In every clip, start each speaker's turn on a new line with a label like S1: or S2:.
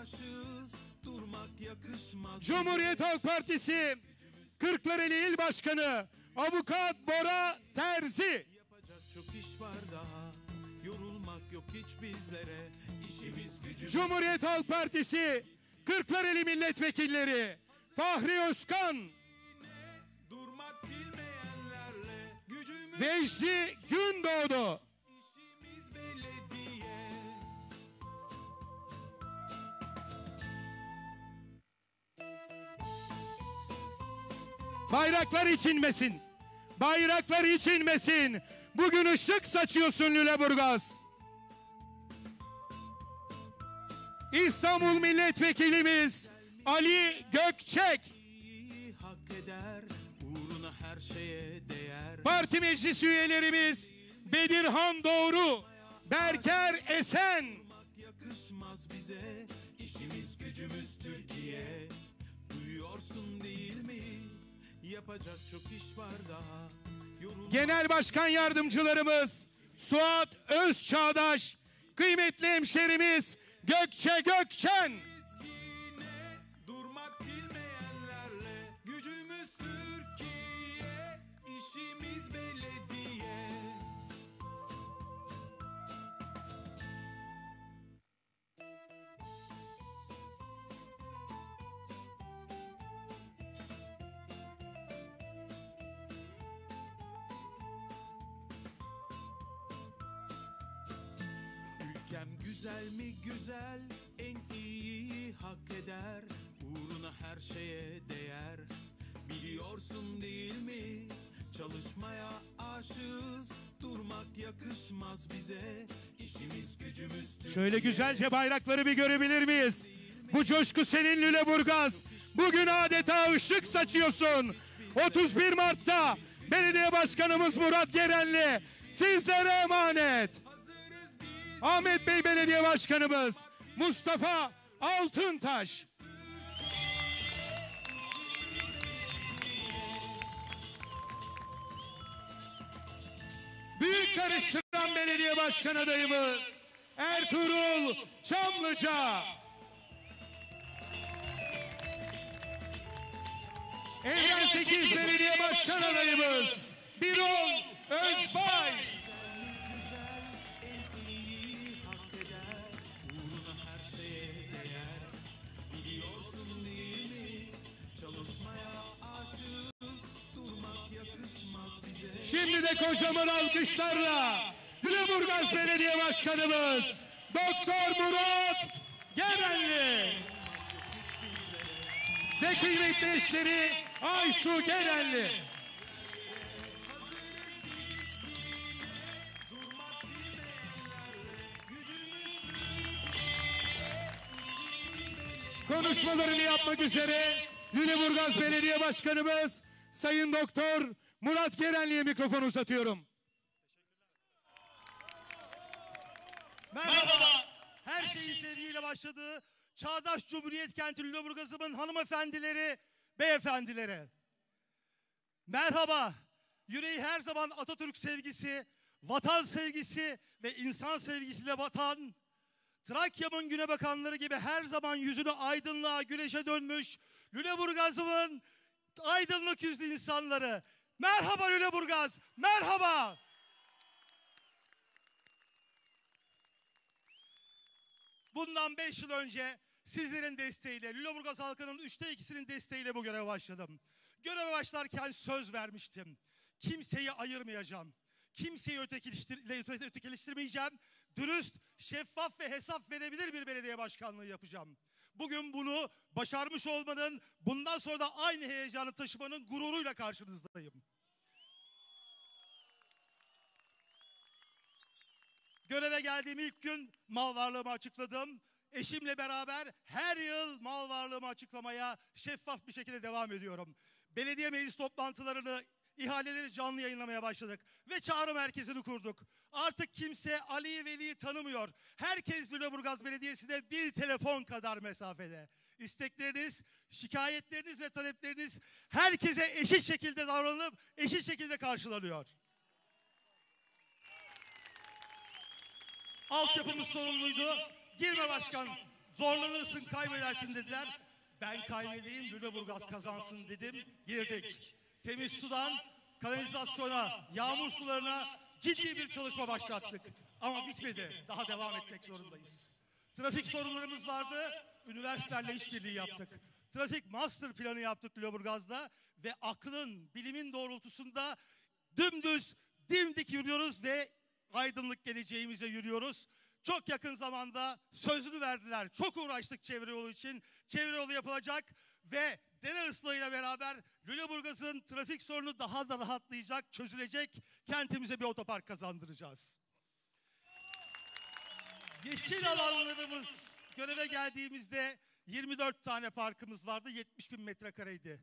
S1: aşığız durmak yakışmaz.
S2: Cumhuriyet Halk Partisi Kırklareli İl Başkanı Avukat Bora Terzi.
S1: Yapacak çok iş var daha Yorulmak yok hiç bizlere. İşimiz gücümüz.
S2: Cumhuriyet Halk Partisi Kırklareli Milletvekilleri Fahri Özkan,
S1: Durmak bilmeyenlerle Gücümüz.
S2: Vecdi Gündoğdu. Bayraklar içinmesin. Bayraklar içinmesin. Bugün ışık saçıyorsun Lüleburgaz. İstanbul Milletvekilimiz Ali Gökçek.
S1: Hak eder Uğruna her şeye değer
S2: Parti meclis üyelerimiz Bedirhan Doğru, Berker Esen,
S1: Yapacak çok iş var daha. Yorulmak
S2: Genel Başkan Yardımcılarımız Suat Özçağdaş, kıymetli hemşerimiz Gökçe Gökçen,
S1: güzel mi güzel en iyi hak eder Uğruna her şeye değer Biliyorsun değil mi çalışmaya aşığız Durmak yakışmaz bize İşimiz gücümüz Türkiye
S2: Şöyle güzelce bayrakları bir görebilir miyiz? Bu coşku senin Lüleburgaz. Bugün adeta ışık saçıyorsun. 31 Mart'ta belediye başkanımız Murat Gerenli sizlere emanet. Ahmet Bey belediye başkanımız Mustafa Altıntaş. Büyük karıştıran belediye başkan adayımız Ertuğrul Çamlıca. 58 belediye başkan adayımız Birol Özbay. Kocaman alkışlarla Lüleburgaz Belediye Başkanımız Doktor Murat Gerenli ve kıymetli eşleri Aysu Gerenli. Konuşmalarını yapmak üzere Lüleburgaz Belediye Başkanımız Sayın Doktor Murat Gerenli'ye mikrofonu uzatıyorum.
S3: Merhaba. Her şeyin sevgiyle başladığı Çağdaş Cumhuriyet Kenti Lüleburgaz'ımın hanımefendileri, beyefendileri. Merhaba. Yüreği her zaman Atatürk sevgisi, vatan sevgisi ve insan sevgisiyle vatan. Trakya'mın güne bakanları gibi her zaman yüzünü aydınlığa, güneşe dönmüş Lüleburgaz'ımın aydınlık yüzlü insanları. Merhaba Lüleburgaz, merhaba. Bundan 5 yıl önce sizlerin desteğiyle, Lüleburgaz halkının üçte ikisinin desteğiyle bu göreve başladım. Göreve başlarken söz vermiştim. Kimseyi ayırmayacağım. Kimseyi ötekileştir- ötekileştirmeyeceğim. Dürüst, şeffaf ve hesap verebilir bir belediye başkanlığı yapacağım. Bugün bunu başarmış olmanın, bundan sonra da aynı heyecanı taşımanın gururuyla karşınızdayım. Göreve geldiğim ilk gün mal varlığımı açıkladım. Eşimle beraber her yıl mal varlığımı açıklamaya şeffaf bir şekilde devam ediyorum. Belediye meclis toplantılarını, ihaleleri canlı yayınlamaya başladık. Ve çağrı merkezini kurduk. Artık kimse Ali'yi Veli'yi tanımıyor. Herkes Lüleburgaz Belediyesi'ne bir telefon kadar mesafede. İstekleriniz, şikayetleriniz ve talepleriniz herkese eşit şekilde davranılıp eşit şekilde karşılanıyor. Altyapımız sorumluydu. Girme başkan. Zorlanırsın kaybedersin dediler. Ben kaybedeyim Lüleburgaz kazansın dedim. Girdik. Temiz sudan kanalizasyona, yağmur sularına ciddi bir çalışma başlattık. Ama bitmedi. Daha devam etmek zorundayız. Trafik sorunlarımız vardı. Üniversitelerle işbirliği yaptık. Trafik master planı yaptık Lüleburgaz'da ve aklın, bilimin doğrultusunda dümdüz, dimdik yürüyoruz ve aydınlık geleceğimize yürüyoruz. Çok yakın zamanda sözünü verdiler. Çok uğraştık çevre yolu için. Çevre yolu yapılacak ve dere ıslahıyla beraber Lüleburgaz'ın trafik sorunu daha da rahatlayacak, çözülecek. Kentimize bir otopark kazandıracağız. Yeşil alanlarımız göreve geldiğimizde 24 tane parkımız vardı, 70 bin metrekareydi.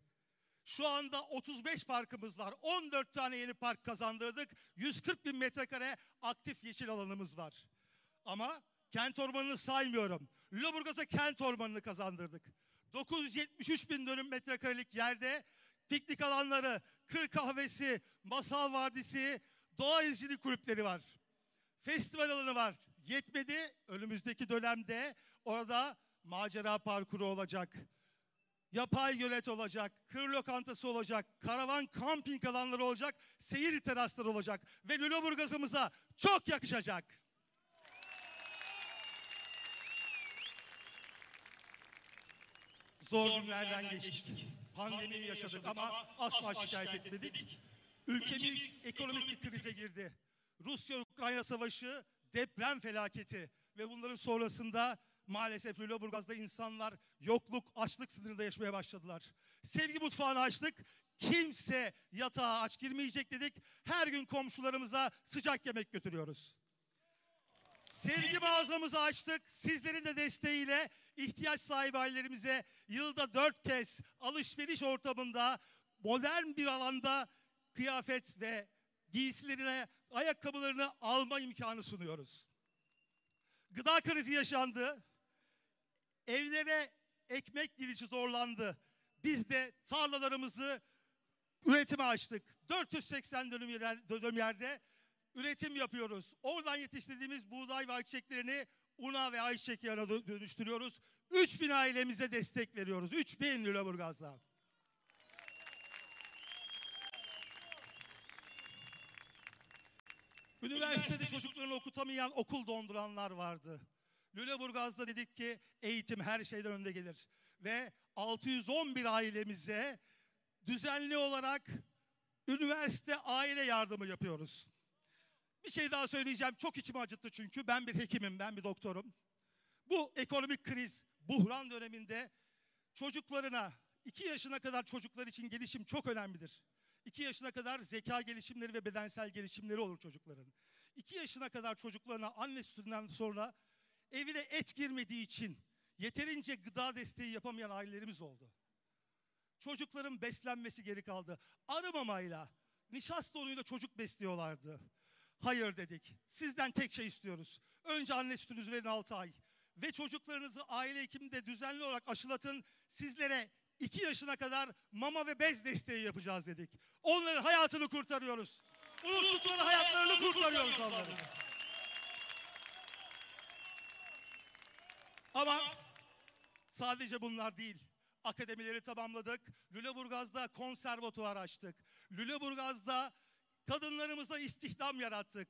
S3: Şu anda 35 parkımız var. 14 tane yeni park kazandırdık. 140 bin metrekare aktif yeşil alanımız var. Ama kent ormanını saymıyorum. Lüleburgaz'a kent ormanını kazandırdık. 973 bin dönüm metrekarelik yerde piknik alanları, kır kahvesi, masal vadisi, doğa izcilik kulüpleri var. Festival alanı var. Yetmedi. Önümüzdeki dönemde orada macera parkuru olacak. Yapay gölet olacak, kır lokantası olacak, karavan kamping alanları olacak, seyir terasları olacak ve Lüleburgaz'ımıza çok yakışacak. Zor günlerden geçtik. Pandemi yaşadık ama asla şikayet etmedik. Ülkemiz ekonomik bir krize girdi. Rusya-Ukrayna savaşı, deprem felaketi ve bunların sonrasında maalesef Lüleburgaz'da insanlar yokluk, açlık sınırında yaşamaya başladılar. Sevgi mutfağını açtık. Kimse yatağa aç girmeyecek dedik. Her gün komşularımıza sıcak yemek götürüyoruz. Sevgi mağazamızı açtık. Sizlerin de desteğiyle ihtiyaç sahibi ailelerimize yılda dört kez alışveriş ortamında modern bir alanda kıyafet ve giysilerine, ayakkabılarını alma imkanı sunuyoruz. Gıda krizi yaşandı. Evlere ekmek girişi zorlandı. Biz de tarlalarımızı üretime açtık. 480 dönüm, yer, dönüm yerde üretim yapıyoruz. Oradan yetiştirdiğimiz buğday ve ayçiçeklerini una ve ayçiçek yağına dönüştürüyoruz. 3000 ailemize destek veriyoruz. 3000 Lüleburgaz'da. Üniversitede çocuklarını okutamayan okul donduranlar vardı. Lüleburgaz'da dedik ki eğitim her şeyden önde gelir. Ve 611 ailemize düzenli olarak üniversite aile yardımı yapıyoruz. Bir şey daha söyleyeceğim. Çok içimi acıttı çünkü. Ben bir hekimim, ben bir doktorum. Bu ekonomik kriz, buhran döneminde çocuklarına, iki yaşına kadar çocuklar için gelişim çok önemlidir. 2 yaşına kadar zeka gelişimleri ve bedensel gelişimleri olur çocukların. 2 yaşına kadar çocuklarına anne sütünden sonra evine et girmediği için yeterince gıda desteği yapamayan ailelerimiz oldu. Çocukların beslenmesi geri kaldı. Arı mamayla, nişasta unuyla çocuk besliyorlardı. Hayır dedik. Sizden tek şey istiyoruz. Önce anne sütünüzü verin 6 ay. Ve çocuklarınızı aile hekiminde düzenli olarak aşılatın. Sizlere 2 yaşına kadar mama ve bez desteği yapacağız dedik. Onların hayatını kurtarıyoruz. Unuttukları hayatlarını kurtarıyoruz onların. Ama sadece bunlar değil. Akademileri tamamladık. Lüleburgaz'da konservatuvar açtık. Lüleburgaz'da kadınlarımıza istihdam yarattık.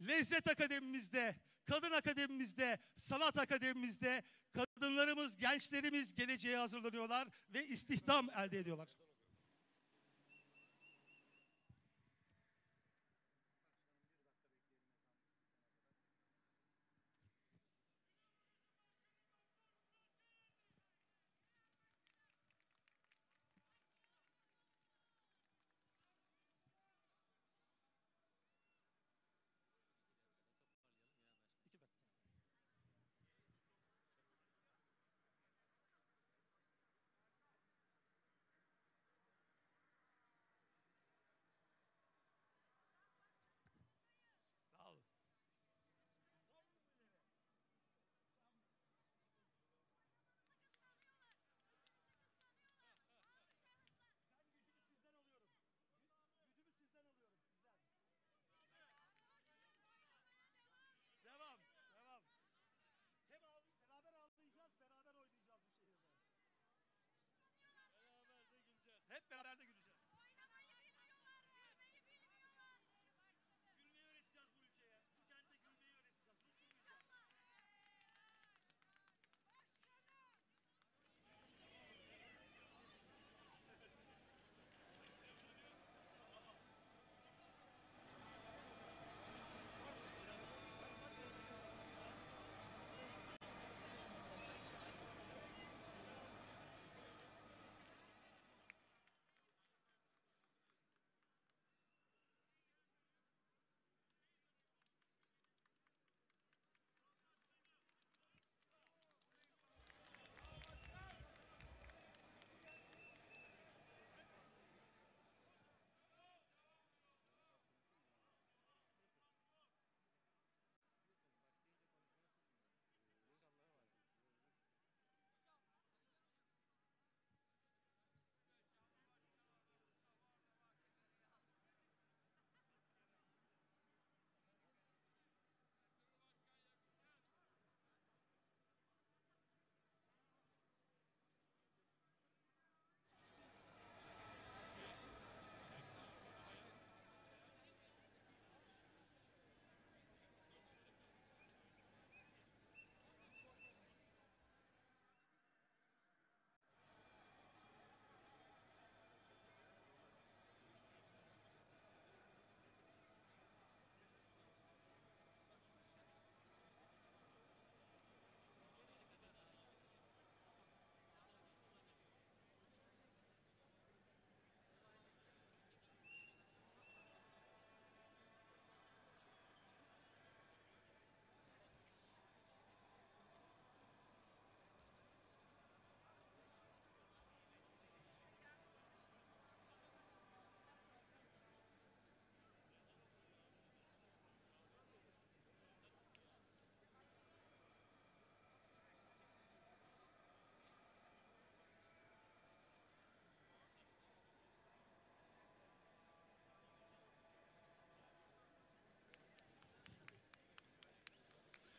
S3: Lezzet Akademimizde, Kadın Akademimizde, Sanat Akademimizde kadınlarımız, gençlerimiz geleceğe hazırlanıyorlar ve istihdam elde ediyorlar. Hep beraber de güleceğiz.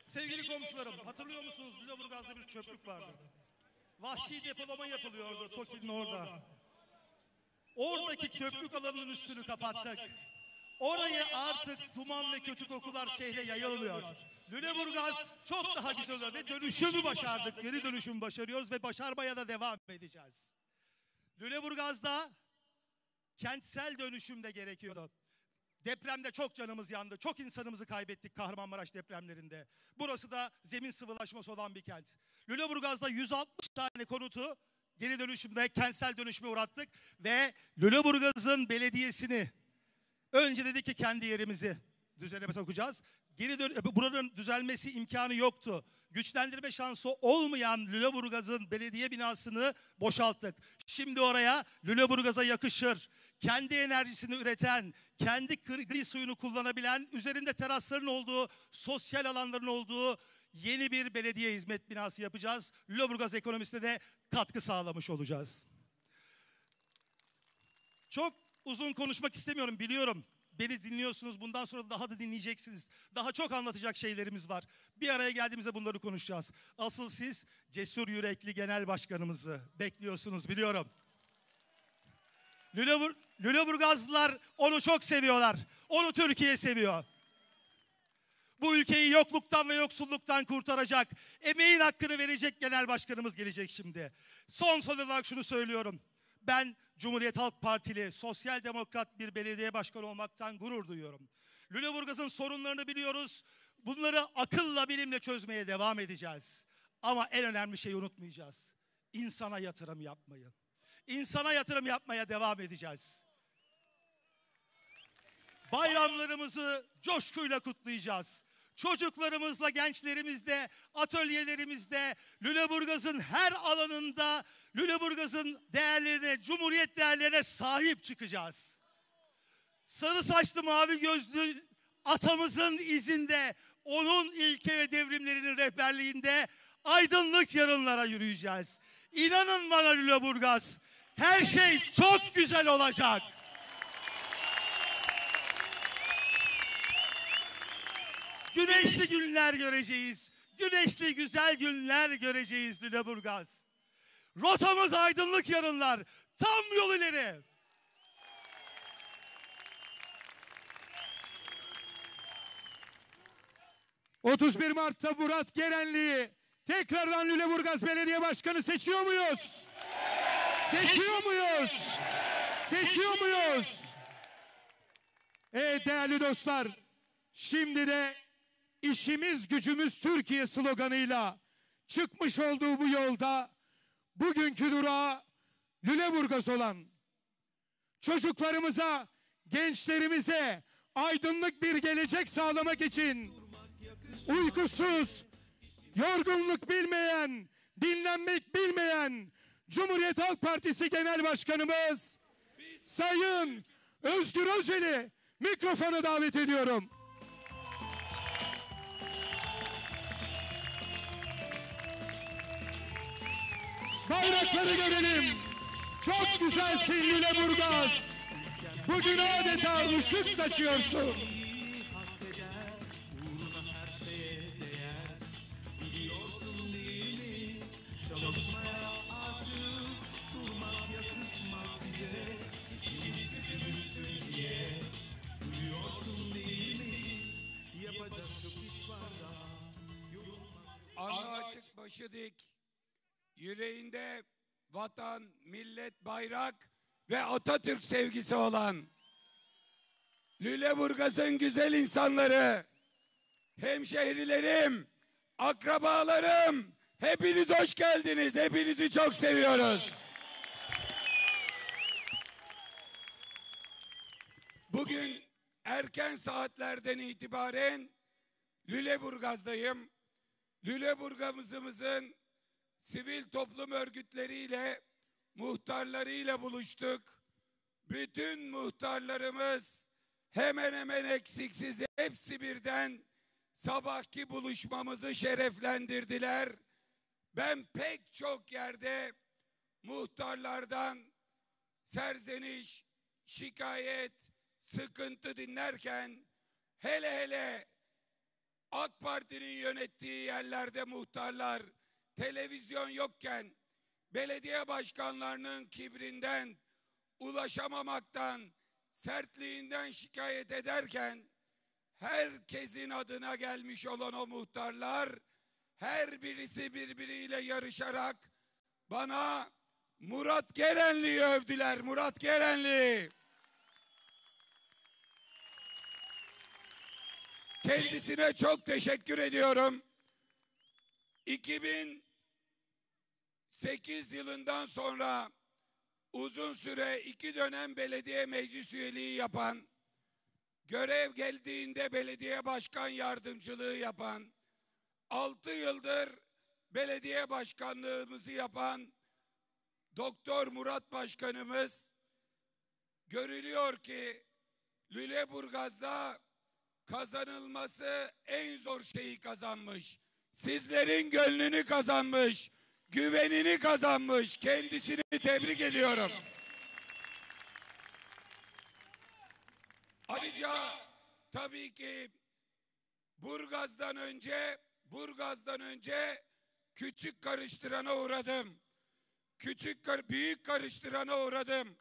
S3: Sevgili komşularım hatırlıyor musunuz Lüleburgaz'da bir çöplük vardı. Vahşi depolama yapılıyordu TOKİ'nin orada. Oradaki köprük alanının üstünü kapattık. Orayı artık duman ve kötü kokular şehre yayılmıyor. Lüleburgaz çok daha güzel oluyor ve dönüşümü başardık. Geri dönüşümü başarıyoruz ve başarmaya da devam edeceğiz. Lüleburgaz'da kentsel dönüşüm de gerekiyordu. Depremde çok canımız yandı. Çok insanımızı kaybettik Kahramanmaraş depremlerinde. Burası da zemin sıvılaşması olan bir kent. Lüleburgaz'da 160 tane konutu geri dönüşümde kentsel dönüşüme uğrattık ve Lüleburgaz'ın belediyesini önce dedik ki kendi yerimizi düzenleme sokacağız. Geri dön buranın düzelmesi imkanı yoktu. Güçlendirme şansı olmayan Lüleburgaz'ın belediye binasını boşalttık. Şimdi oraya Lüleburgaz'a yakışır. Kendi enerjisini üreten, kendi gri suyunu kullanabilen, üzerinde terasların olduğu, sosyal alanların olduğu yeni bir belediye hizmet binası yapacağız. Lüleburgaz ekonomisine de katkı sağlamış olacağız. Çok uzun konuşmak istemiyorum biliyorum. Beni dinliyorsunuz. Bundan sonra daha da dinleyeceksiniz. Daha çok anlatacak şeylerimiz var. Bir araya geldiğimizde bunları konuşacağız. Asıl siz cesur yürekli genel başkanımızı bekliyorsunuz biliyorum. Lülebur Lüleburgazlılar onu çok seviyorlar. Onu Türkiye seviyor. Bu ülkeyi yokluktan ve yoksulluktan kurtaracak, emeğin hakkını verecek genel başkanımız gelecek şimdi. Son söz olarak şunu söylüyorum. Ben Cumhuriyet Halk Partili, sosyal demokrat bir belediye başkanı olmaktan gurur duyuyorum. Lüleburgaz'ın sorunlarını biliyoruz. Bunları akılla, bilimle çözmeye devam edeceğiz. Ama en önemli şeyi unutmayacağız. İnsana yatırım yapmayı. İnsana yatırım yapmaya devam edeceğiz. Bayramlarımızı coşkuyla kutlayacağız. Çocuklarımızla, gençlerimizle, atölyelerimizde, Lüleburgaz'ın her alanında Lüleburgaz'ın değerlerine, cumhuriyet değerlerine sahip çıkacağız. Sarı saçlı mavi gözlü atamızın izinde, onun ilke ve devrimlerinin rehberliğinde aydınlık yarınlara yürüyeceğiz. İnanın bana Lüleburgaz, her şey çok güzel olacak. Güneşli günler göreceğiz. Güneşli güzel günler göreceğiz Lüleburgaz. Rotamız aydınlık yarınlar. Tam yol ileri.
S2: Hı. 31 Mart'ta Murat Gerenli'yi tekrardan Lüleburgaz Belediye Başkanı seçiyor muyuz? Seçiyor muyuz? Seçiyor muyuz? Evet değerli dostlar, şimdi de işimiz gücümüz Türkiye sloganıyla çıkmış olduğu bu yolda bugünkü durağı Lüleburgaz olan çocuklarımıza, gençlerimize aydınlık bir gelecek sağlamak için uykusuz, yorgunluk bilmeyen, dinlenmek bilmeyen Cumhuriyet Halk Partisi Genel Başkanımız Sayın Özgür Özel'i mikrofona davet ediyorum. Bayrakları görelim. Çok güzelsin Lüleburgaz. Bugün adeta ışık saçıyorsun.
S4: Başı. Yüreğinde vatan, millet, bayrak ve Atatürk sevgisi olan Lüleburgaz'ın güzel insanları, hemşehrilerim, akrabalarım, hepiniz hoş geldiniz. Hepinizi çok seviyoruz. Bugün erken saatlerden itibaren Lüleburgaz'dayım. Lüleburgaz'ımızın sivil toplum örgütleriyle, muhtarlarıyla buluştuk. Bütün muhtarlarımız hemen hemen eksiksiz hepsi birden sabahki buluşmamızı şereflendirdiler. Ben pek çok yerde muhtarlardan serzeniş, şikayet, sıkıntı dinlerken hele hele AK Parti'nin yönettiği yerlerde muhtarlar televizyon yokken belediye başkanlarının kibrinden, ulaşamamaktan, sertliğinden şikayet ederken herkesin adına gelmiş olan o muhtarlar her birisi birbiriyle yarışarak bana Murat Gerenli'yi övdüler. Murat Gerenli. Kendisine çok teşekkür ediyorum. 2008 yılından sonra uzun süre iki dönem belediye meclis üyeliği yapan, görev geldiğinde belediye başkan yardımcılığı yapan, altı yıldır belediye başkanlığımızı yapan Doktor Murat Başkanımız görülüyor ki Lüleburgaz'da kazanılması en zor şeyi kazanmış. Sizlerin gönlünü kazanmış, güvenini kazanmış. Kendisini tebrik ediyorum. Ayrıca tabii ki Burgaz'dan önce Burgaz'dan önce küçük karıştırana uğradım. Küçük büyük karıştırana uğradım.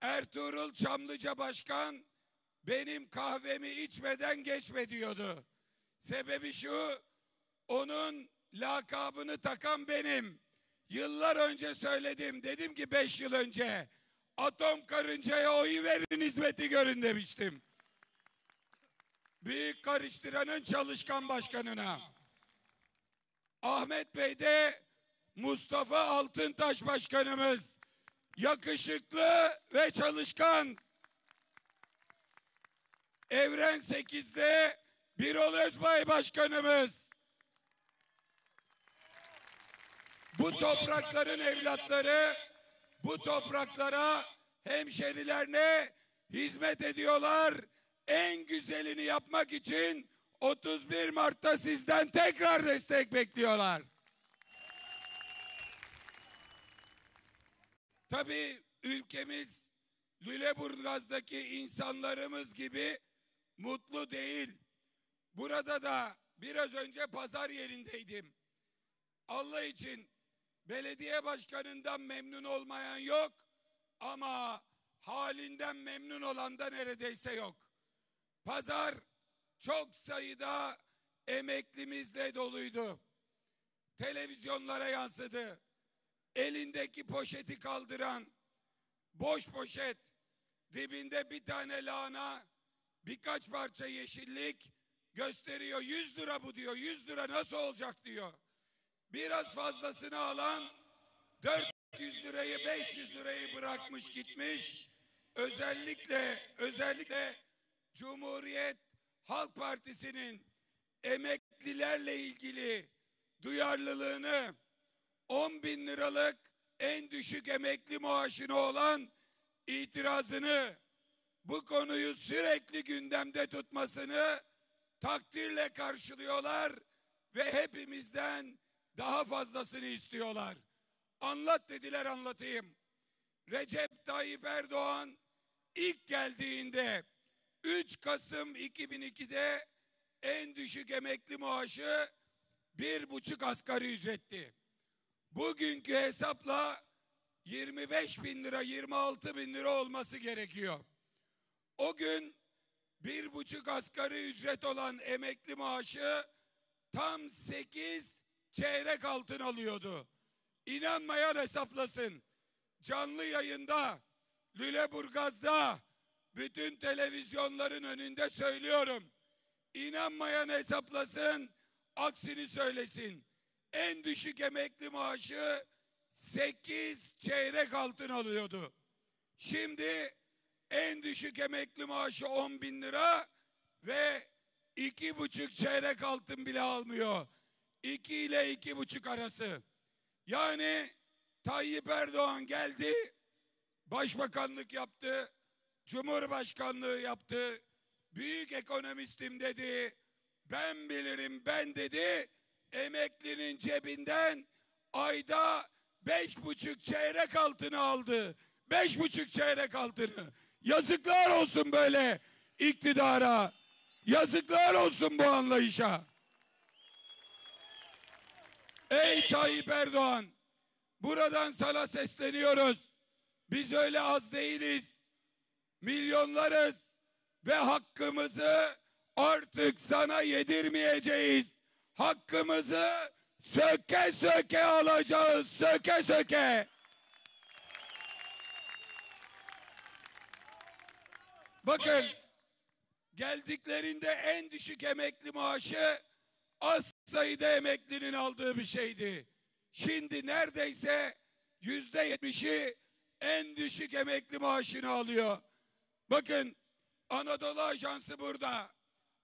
S4: Ertuğrul Çamlıca Başkan benim kahvemi içmeden geçme diyordu. Sebebi şu, onun lakabını takan benim. Yıllar önce söyledim, dedim ki beş yıl önce atom karıncaya oyu verin hizmeti görün demiştim. Büyük karıştıranın çalışkan başkanına. Ahmet Bey de Mustafa Altıntaş başkanımız yakışıklı ve çalışkan. Evren 8'de Birol Özbay başkanımız. Bu toprakların evlatları bu topraklara hemşerilerine hizmet ediyorlar. En güzelini yapmak için 31 Mart'ta sizden tekrar destek bekliyorlar. Tabii ülkemiz Lüleburgaz'daki insanlarımız gibi mutlu değil. Burada da biraz önce pazar yerindeydim. Allah için belediye başkanından memnun olmayan yok ama halinden memnun olan da neredeyse yok. Pazar çok sayıda emeklimizle doluydu. Televizyonlara yansıdı. Elindeki poşeti kaldıran boş poşet dibinde bir tane lahana birkaç parça yeşillik gösteriyor. 100 lira bu diyor. 100 lira nasıl olacak diyor. Biraz fazlasını alan 400 lirayı 500 lirayı bırakmış gitmiş. Özellikle özellikle Cumhuriyet Halk Partisi'nin emeklilerle ilgili duyarlılığını 10 bin liralık en düşük emekli maaşına olan itirazını bu konuyu sürekli gündemde tutmasını takdirle karşılıyorlar ve hepimizden daha fazlasını istiyorlar. Anlat dediler anlatayım. Recep Tayyip Erdoğan ilk geldiğinde 3 Kasım 2002'de en düşük emekli maaşı bir buçuk asgari ücretti. Bugünkü hesapla 25 bin lira 26 bin lira olması gerekiyor. O gün bir buçuk asgari ücret olan emekli maaşı tam 8 çeyrek altın alıyordu. İnanmayan hesaplasın. Canlı yayında Lüleburgaz'da bütün televizyonların önünde söylüyorum. İnanmayan hesaplasın, aksini söylesin. En düşük emekli maaşı 8 çeyrek altın alıyordu. Şimdi en düşük emekli maaşı 10 bin lira ve iki buçuk çeyrek altın bile almıyor. İki ile iki buçuk arası. Yani Tayyip Erdoğan geldi, başbakanlık yaptı, cumhurbaşkanlığı yaptı, büyük ekonomistim dedi, ben bilirim ben dedi, emeklinin cebinden ayda beş buçuk çeyrek altını aldı. Beş buçuk çeyrek altını. Yazıklar olsun böyle iktidara. Yazıklar olsun bu anlayışa. Ey Tayyip Erdoğan, buradan sana sesleniyoruz. Biz öyle az değiliz. Milyonlarız ve hakkımızı artık sana yedirmeyeceğiz. Hakkımızı söke söke alacağız. Söke söke. Bakın geldiklerinde en düşük emekli maaşı az sayıda emeklinin aldığı bir şeydi. Şimdi neredeyse yüzde yetmişi en düşük emekli maaşını alıyor. Bakın Anadolu Ajansı burada.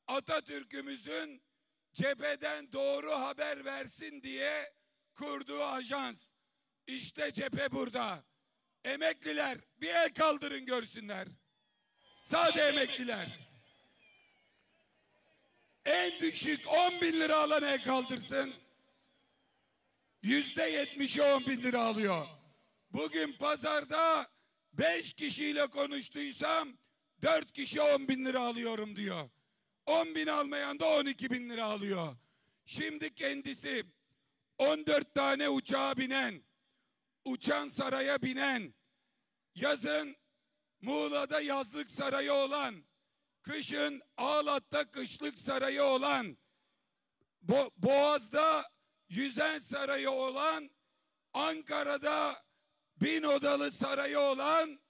S4: Atatürk'ümüzün cepheden doğru haber versin diye kurduğu ajans. İşte cephe burada. Emekliler bir el kaldırın görsünler. Sade emekliler. En düşük 10 bin lira alan el kaldırsın. Yüzde yetmişi 10 bin lira alıyor. Bugün pazarda 5 kişiyle konuştuysam 4 kişi 10 bin lira alıyorum diyor. 10 bin almayan da 12 bin lira alıyor. Şimdi kendisi 14 tane uçağa binen, uçan saraya binen, yazın Muğla'da yazlık sarayı olan, kışın Ağlat'ta kışlık sarayı olan, Bo Boğaz'da yüzen sarayı olan, Ankara'da bin odalı sarayı olan,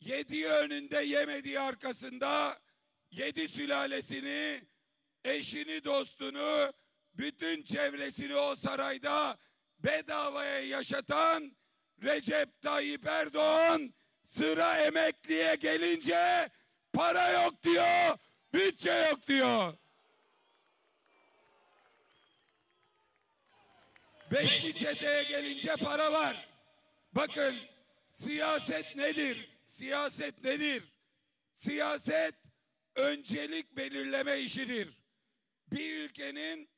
S4: yediği önünde yemediği arkasında, yedi sülalesini, eşini, dostunu, bütün çevresini o sarayda bedavaya yaşatan Recep Tayyip Erdoğan sıra emekliye gelince para yok diyor, bütçe yok diyor. Beşli çeteye gelince para var. Bakın siyaset nedir? Siyaset nedir? Siyaset öncelik belirleme işidir. Bir ülkenin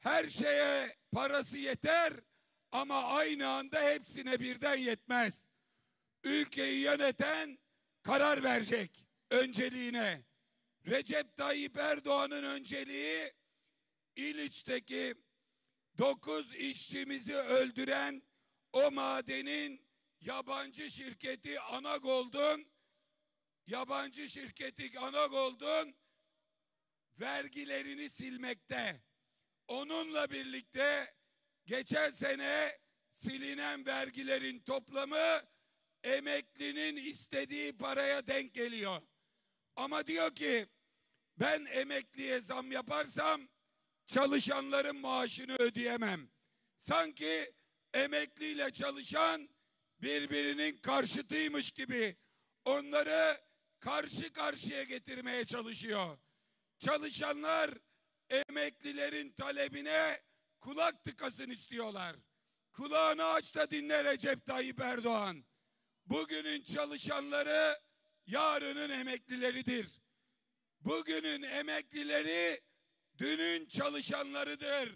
S4: her şeye parası yeter ama aynı anda hepsine birden yetmez. Ülkeyi yöneten karar verecek önceliğine. Recep Tayyip Erdoğan'ın önceliği İliç'teki 9 işçimizi öldüren o madenin yabancı şirketi Anagold'un yabancı şirketi Anagold'un vergilerini silmekte. Onunla birlikte geçen sene silinen vergilerin toplamı emeklinin istediği paraya denk geliyor. Ama diyor ki ben emekliye zam yaparsam çalışanların maaşını ödeyemem. Sanki emekliyle çalışan birbirinin karşıtıymış gibi onları karşı karşıya getirmeye çalışıyor. Çalışanlar emeklilerin talebine kulak tıkasın istiyorlar. Kulağını aç da dinle Recep Tayyip Erdoğan. Bugünün çalışanları yarının emeklileridir. Bugünün emeklileri dünün çalışanlarıdır.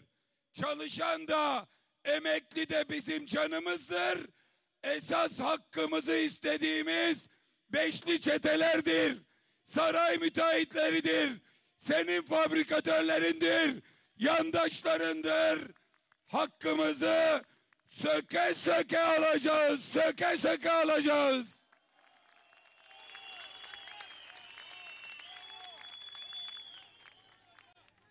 S4: Çalışan da emekli de bizim canımızdır. Esas hakkımızı istediğimiz beşli çetelerdir. Saray müteahhitleridir. Senin fabrikatörlerindir. Yandaşlarındır. Hakkımızı söke söke alacağız. Söke söke alacağız.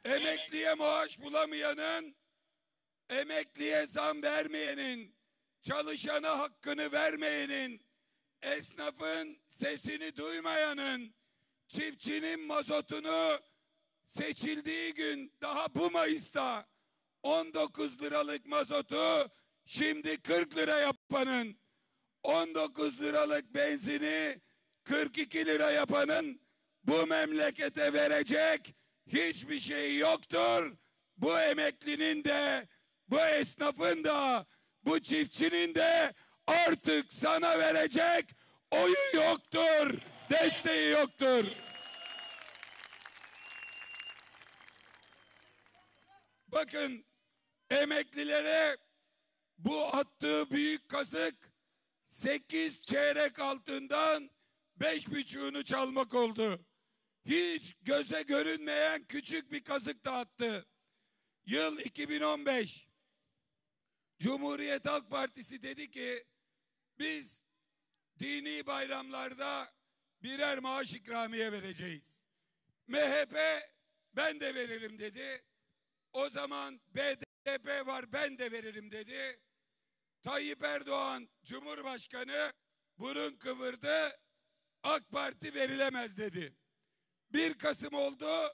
S4: Emekliye maaş bulamayanın, emekliye zam vermeyenin, çalışana hakkını vermeyenin, esnafın sesini duymayanın, çiftçinin mazotunu seçildiği gün daha bu Mayıs'ta 19 liralık mazotu şimdi 40 lira yapanın, 19 liralık benzini 42 lira yapanın bu memlekete verecek hiçbir şey yoktur. Bu emeklinin de, bu esnafın da, bu çiftçinin de artık sana verecek oyu yoktur, desteği yoktur. Bakın emeklilere bu attığı büyük kazık sekiz çeyrek altından beş buçuğunu çalmak oldu. hiç göze görünmeyen küçük bir kazık dağıttı. Yıl 2015. Cumhuriyet Halk Partisi dedi ki biz dini bayramlarda birer maaş ikramiye vereceğiz. MHP ben de veririm dedi. O zaman BDP var ben de veririm dedi. Tayyip Erdoğan Cumhurbaşkanı burun kıvırdı. AK Parti verilemez dedi. 1 Kasım oldu.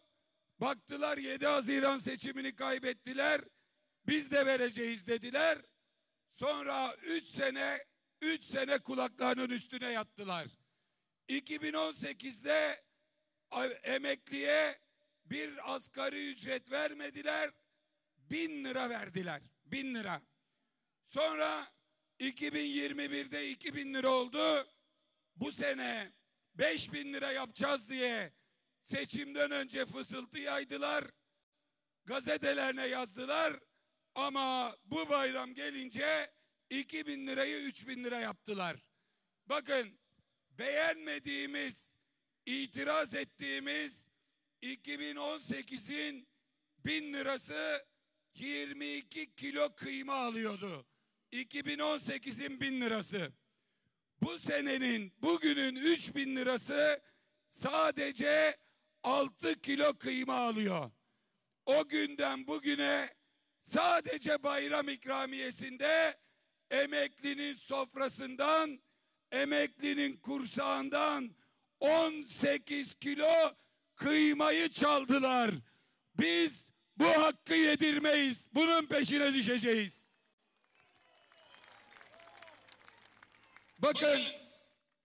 S4: Baktılar 7 Haziran seçimini kaybettiler. Biz de vereceğiz dediler. Sonra 3 sene 3 sene kulaklarının üstüne yattılar. 2018'de a- emekliye bir asgari ücret vermediler. Bin lira verdiler. Bin lira. Sonra 2021'de 2000 lira oldu. Bu sene 5000 lira yapacağız diye seçimden önce fısıltı yaydılar. Gazetelerine yazdılar. Ama bu bayram gelince 2000 lirayı 3000 lira yaptılar. Bakın beğenmediğimiz, itiraz ettiğimiz 2018'in bin lirası 22 kilo kıyma alıyordu. 2018'in bin lirası. Bu senenin, bugünün 3000 lirası sadece 6 kilo kıyma alıyor. O günden bugüne sadece bayram ikramiyesinde emeklinin sofrasından, emeklinin kursağından 18 kilo kıymayı çaldılar. Biz bu hakkı yedirmeyiz. Bunun peşine düşeceğiz. Bakın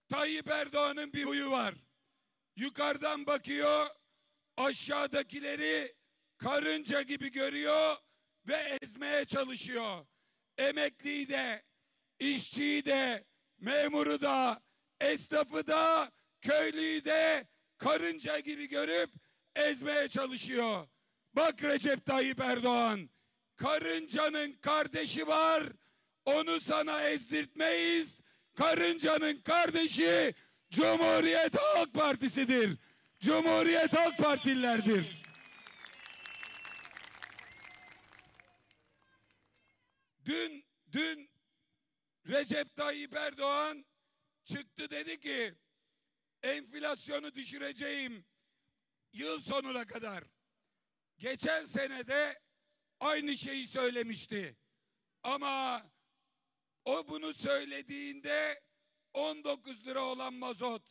S4: Tayyip Erdoğan'ın bir huyu var. Yukarıdan bakıyor, aşağıdakileri karınca gibi görüyor ve ezmeye çalışıyor. Emekliyi de, işçiyi de, memuru da, esnafı da, köylüyü de karınca gibi görüp ezmeye çalışıyor. Bak Recep Tayyip Erdoğan, karıncanın kardeşi var, onu sana ezdirtmeyiz. Karıncanın kardeşi Cumhuriyet Halk Partisi'dir. Cumhuriyet Halk Partililerdir. Dün dün Recep Tayyip Erdoğan çıktı dedi ki enflasyonu düşüreceğim yıl sonuna kadar. Geçen senede aynı şeyi söylemişti. Ama o bunu söylediğinde 19 lira olan mazot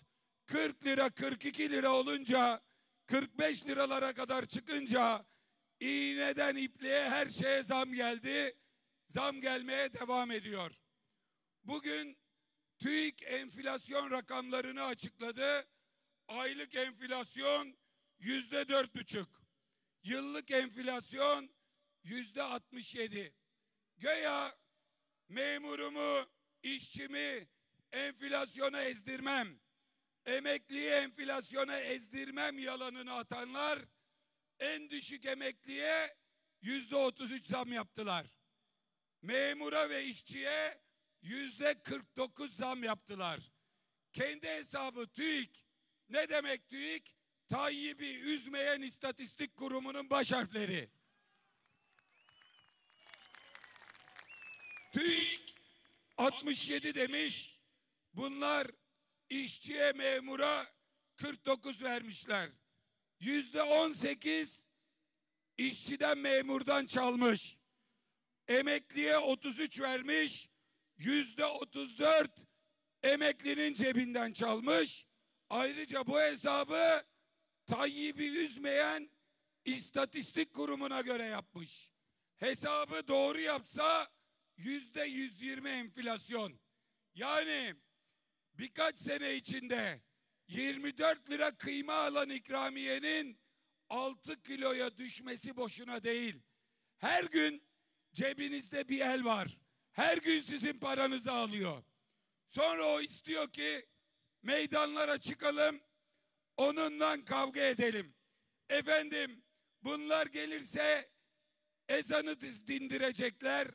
S4: 40 lira 42 lira olunca 45 liralara kadar çıkınca iğneden ipliğe her şeye zam geldi. Zam gelmeye devam ediyor. Bugün TÜİK enflasyon rakamlarını açıkladı. Aylık enflasyon yüzde dört buçuk. Yıllık enflasyon yüzde altmış yedi. Göya memurumu, işçimi enflasyona ezdirmem, emekliyi enflasyona ezdirmem yalanını atanlar en düşük emekliye yüzde otuz üç zam yaptılar. Memura ve işçiye yüzde kırk dokuz zam yaptılar. Kendi hesabı TÜİK. Ne demek TÜİK? Tayyip'i üzmeyen istatistik kurumunun baş harfleri. TÜİK 67 demiş. Bunlar işçiye memura 49 vermişler. Yüzde 18 işçiden memurdan çalmış. Emekliye 33 vermiş. Yüzde 34 emeklinin cebinden çalmış. Ayrıca bu hesabı Tayyip'i üzmeyen istatistik kurumuna göre yapmış. Hesabı doğru yapsa yüzde 120 enflasyon. Yani birkaç sene içinde 24 lira kıyma alan ikramiyenin 6 kiloya düşmesi boşuna değil. Her gün cebinizde bir el var. Her gün sizin paranızı alıyor. Sonra o istiyor ki meydanlara çıkalım, onunla kavga edelim. Efendim bunlar gelirse ezanı dindirecekler,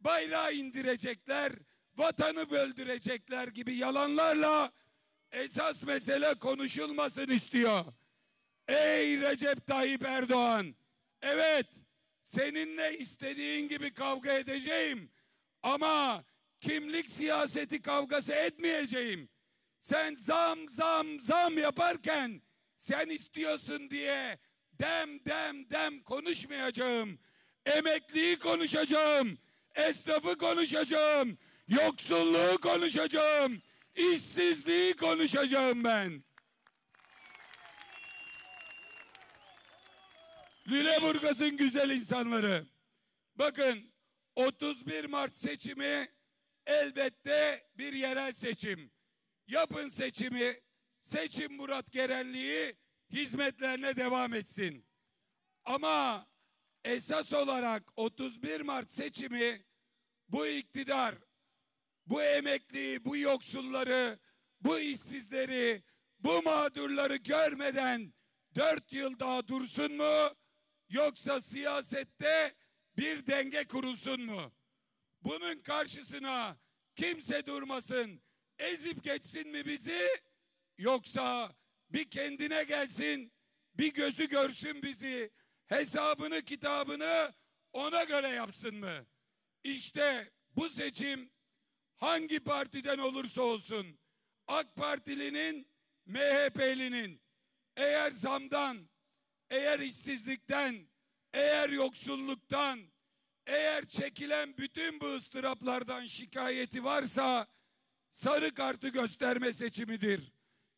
S4: bayrağı indirecekler, vatanı böldürecekler gibi yalanlarla esas mesele konuşulmasın istiyor. Ey Recep Tayyip Erdoğan. Evet seninle istediğin gibi kavga edeceğim. Ama kimlik siyaseti kavgası etmeyeceğim. Sen zam zam zam yaparken sen istiyorsun diye dem dem dem konuşmayacağım. Emekliyi konuşacağım. Esnafı konuşacağım. Yoksulluğu konuşacağım. işsizliği konuşacağım ben. Lüleburgaz'ın güzel insanları. Bakın 31 Mart seçimi elbette bir yerel seçim. Yapın seçimi. Seçim Murat Gerenliği hizmetlerine devam etsin. Ama esas olarak 31 Mart seçimi bu iktidar, bu emekliyi, bu yoksulları, bu işsizleri, bu mağdurları görmeden dört yıl daha dursun mu? Yoksa siyasette bir denge kurulsun mu? Bunun karşısına kimse durmasın. Ezip geçsin mi bizi? Yoksa bir kendine gelsin, bir gözü görsün bizi. Hesabını, kitabını ona göre yapsın mı? İşte bu seçim hangi partiden olursa olsun AK Partilinin, MHP'linin eğer zamdan, eğer işsizlikten, eğer yoksulluktan, eğer çekilen bütün bu ıstıraplardan şikayeti varsa sarı kartı gösterme seçimidir.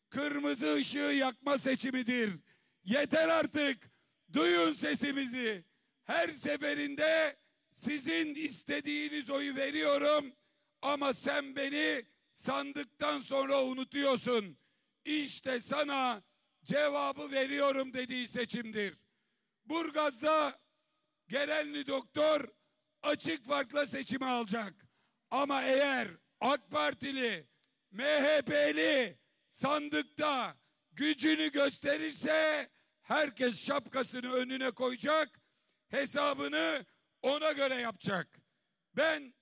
S4: Kırmızı ışığı yakma seçimidir. Yeter artık. Duyun sesimizi. Her seferinde sizin istediğiniz oyu veriyorum ama sen beni sandıktan sonra unutuyorsun. İşte sana cevabı veriyorum dediği seçimdir. Burgaz'da Gerenli doktor açık farkla seçimi alacak. Ama eğer AK Partili, MHP'li sandıkta gücünü gösterirse herkes şapkasını önüne koyacak, hesabını ona göre yapacak. Ben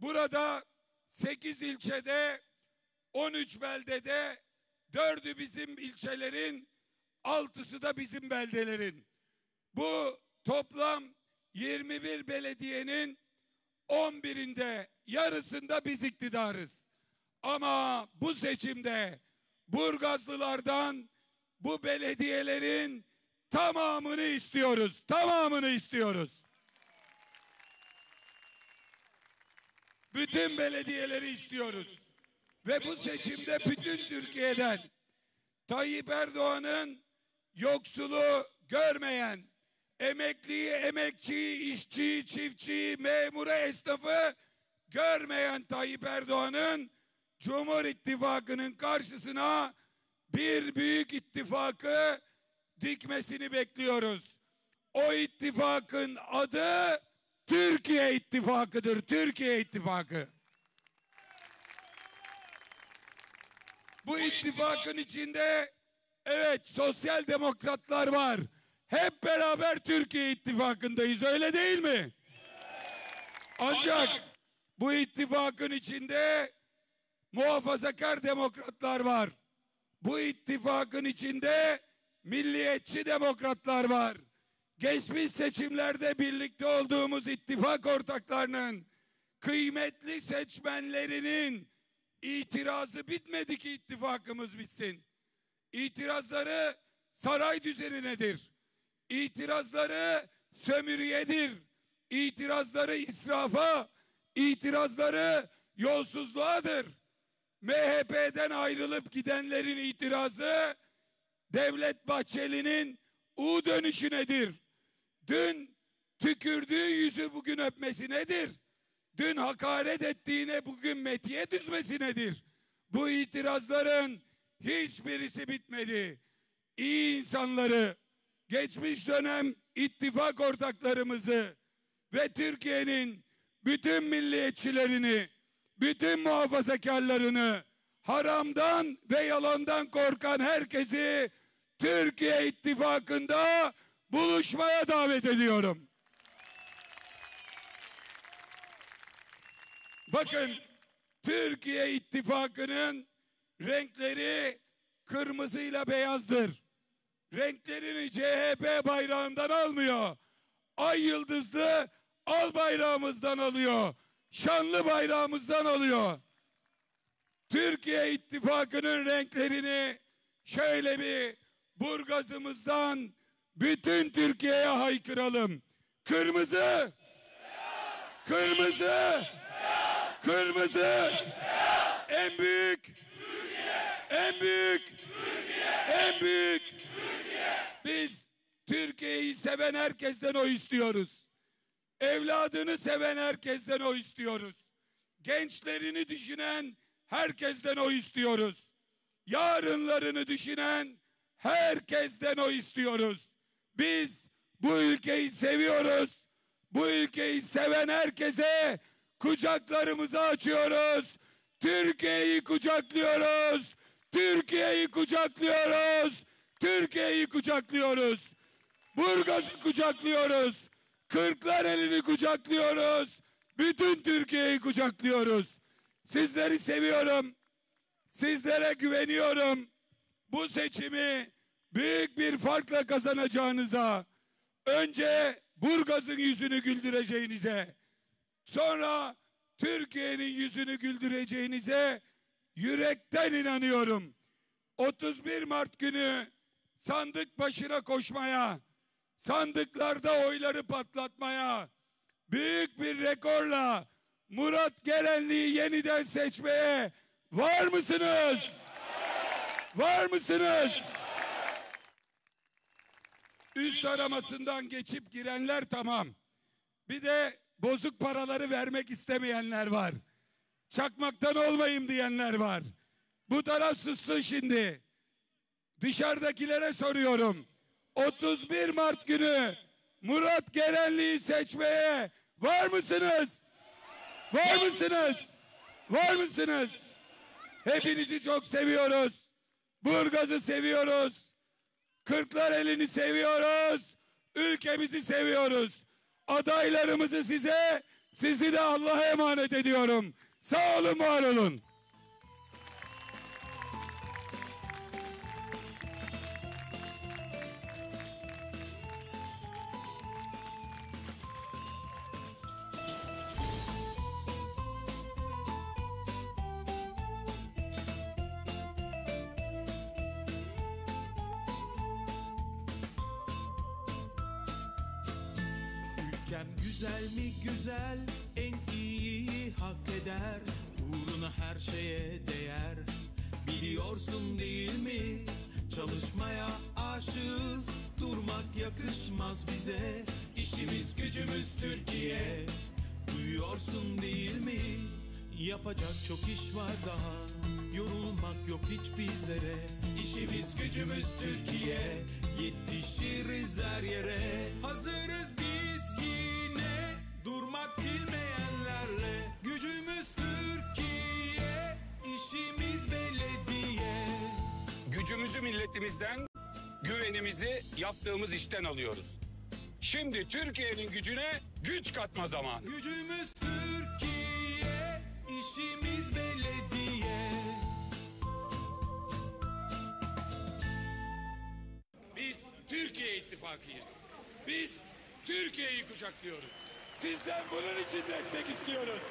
S4: burada 8 ilçede, 13 beldede, dördü bizim ilçelerin, altısı da bizim beldelerin. Bu toplam 21 belediyenin 11'inde yarısında biz iktidarız. Ama bu seçimde Burgazlılardan bu belediyelerin tamamını istiyoruz. Tamamını istiyoruz. Bütün belediyeleri istiyoruz. Ve bu seçimde bütün Türkiye'den Tayyip Erdoğan'ın yoksulu görmeyen, emekliyi, emekçiyi, işçiyi, çiftçiyi, memuru, esnafı görmeyen Tayyip Erdoğan'ın Cumhur İttifakı'nın karşısına bir büyük ittifakı dikmesini bekliyoruz. O ittifakın adı Türkiye İttifakı'dır. Türkiye İttifakı. Bu ittifakın içinde evet sosyal demokratlar var. Hep beraber Türkiye İttifakı'ndayız öyle değil mi? Ancak bu ittifakın içinde muhafazakar demokratlar var. Bu ittifakın içinde milliyetçi demokratlar var. Geçmiş seçimlerde birlikte olduğumuz ittifak ortaklarının kıymetli seçmenlerinin itirazı bitmedi ki ittifakımız bitsin. İtirazları saray düzeninedir. İtirazları sömürüyedir. İtirazları israfa, itirazları yolsuzluğadır. MHP'den ayrılıp gidenlerin itirazı Devlet Bahçeli'nin U dönüşü nedir? Dün tükürdüğü yüzü bugün öpmesi nedir? Dün hakaret ettiğine bugün metiye düzmesi nedir? Bu itirazların hiçbirisi bitmedi. İyi insanları, geçmiş dönem ittifak ortaklarımızı ve Türkiye'nin bütün milliyetçilerini, bütün muhafazakarlarını, haramdan ve yalandan korkan herkesi Türkiye ittifakında buluşmaya davet ediyorum. Bakın Türkiye ittifakının renkleri kırmızıyla beyazdır. renklerini CHP bayrağından almıyor. Ay yıldızlı al bayrağımızdan alıyor. Şanlı bayrağımızdan alıyor. Türkiye İttifakı'nın renklerini şöyle bir Burgaz'ımızdan bütün Türkiye'ye haykıralım. Kırmızı, kırmızı, kırmızı, en büyük, en büyük, en büyük. Biz Türkiye'yi seven herkesten o istiyoruz. Evladını seven herkesten o istiyoruz. Gençlerini düşünen herkesten o istiyoruz. Yarınlarını düşünen herkesten o istiyoruz. Biz bu ülkeyi seviyoruz. Bu ülkeyi seven herkese kucaklarımızı açıyoruz. Türkiye'yi kucaklıyoruz. Türkiye'yi kucaklıyoruz. Türkiye'yi kucaklıyoruz. Burgaz'ı kucaklıyoruz. Kırklar elini kucaklıyoruz. Bütün Türkiye'yi kucaklıyoruz. Sizleri seviyorum. Sizlere güveniyorum. Bu seçimi büyük bir farkla kazanacağınıza, önce Burgaz'ın yüzünü güldüreceğinize, sonra Türkiye'nin yüzünü güldüreceğinize yürekten inanıyorum. 31 Mart günü sandık başına koşmaya, sandıklarda oyları patlatmaya, büyük bir rekorla Murat Gerenli'yi yeniden seçmeye var mısınız? Var mısınız? Üst aramasından geçip girenler tamam. Bir de bozuk paraları vermek istemeyenler var. Çakmaktan olmayayım diyenler var. Bu taraf sussun şimdi. Dışarıdakilere soruyorum. 31 Mart günü Murat Gerenli'yi seçmeye var mısınız? Var mısınız? Var mısınız? Hepinizi çok seviyoruz. Burgaz'ı seviyoruz. Kırklar elini seviyoruz. Ülkemizi seviyoruz. Adaylarımızı size, sizi de Allah'a emanet ediyorum. Sağ olun, var olun.
S1: Güzel mi güzel en iyiyi hak eder. Uğruna her şeye değer. Biliyorsun değil mi? Çalışmaya aşığız. Durmak yakışmaz bize. İşimiz gücümüz Türkiye. Duyuyorsun değil mi? Yapacak çok iş var daha. Yorulmak yok hiç bizlere. İşimiz gücümüz Türkiye. Yetişiriz her yere. Hazırız biz
S5: milletimizden, güvenimizi yaptığımız işten alıyoruz. Şimdi Türkiye'nin gücüne güç katma zamanı.
S1: Gücümüz Türkiye İşimiz belediye
S4: Biz Türkiye ittifakıyız. Biz Türkiye'yi kucaklıyoruz. Sizden bunun için destek istiyoruz.